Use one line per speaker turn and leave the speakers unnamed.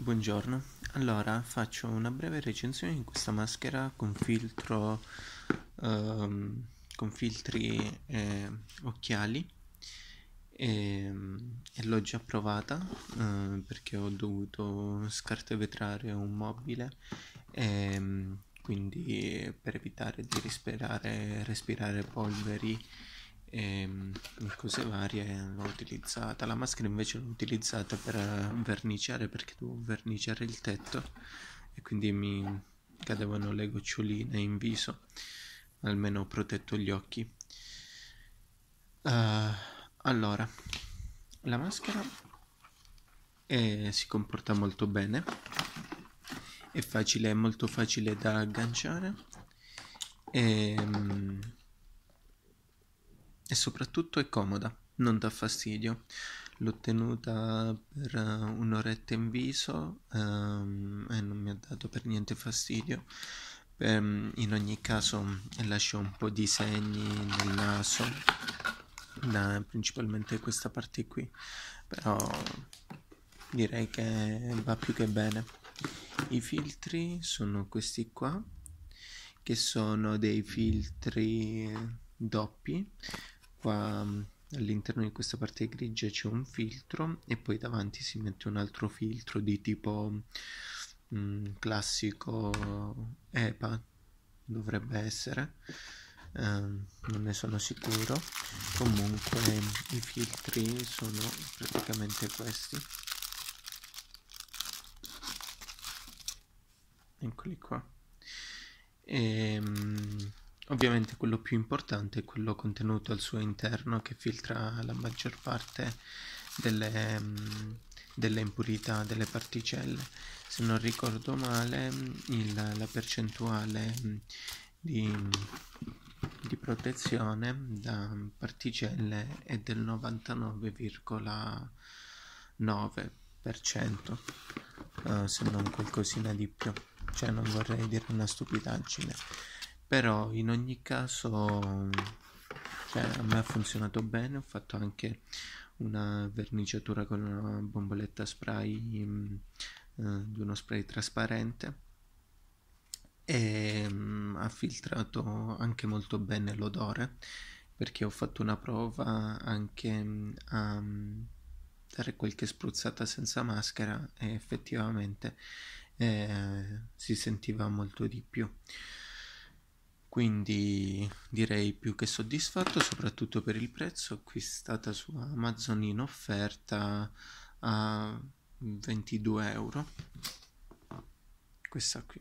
Buongiorno, allora faccio una breve recensione di questa maschera con filtro, ehm, con filtri e occhiali. E, e l'ho già provata eh, perché ho dovuto scartavetrare un mobile e quindi per evitare di respirare, respirare polveri e cose varie l'ho utilizzata. La maschera invece l'ho utilizzata per verniciare perché dovevo verniciare il tetto e quindi mi cadevano le goccioline in viso. Almeno ho protetto gli occhi. Uh, allora la maschera è, si comporta molto bene. È facile è molto facile da agganciare. E e soprattutto è comoda, non dà fastidio. L'ho tenuta per un'oretta in viso um, e non mi ha dato per niente fastidio. Um, in ogni caso lascia un po' di segni nel naso, da, principalmente questa parte qui, però direi che va più che bene. I filtri sono questi qua, che sono dei filtri doppi qua mm, all'interno di questa parte grigia c'è un filtro e poi davanti si mette un altro filtro di tipo mm, classico EPA dovrebbe essere. Eh, non ne sono sicuro. Comunque i filtri sono praticamente questi. Eccoli qua. E, ehm, Ovviamente quello più importante è quello contenuto al suo interno che filtra la maggior parte delle, mm, delle impurità delle particelle. Se non ricordo male, il, la percentuale mm, di, di protezione da particelle è del 99,9%, uh, se non qualcosina di più. Cioè non vorrei dire una stupidaggine però in ogni caso cioè, a me ha funzionato bene ho fatto anche una verniciatura con una bomboletta spray mm, eh, di uno spray trasparente e mh, ha filtrato anche molto bene l'odore perché ho fatto una prova anche mh, a mm, dare qualche spruzzata senza maschera e effettivamente eh, si sentiva molto di più quindi direi più che soddisfatto soprattutto per il prezzo acquistata su Amazon in offerta a 22 euro. Questa qui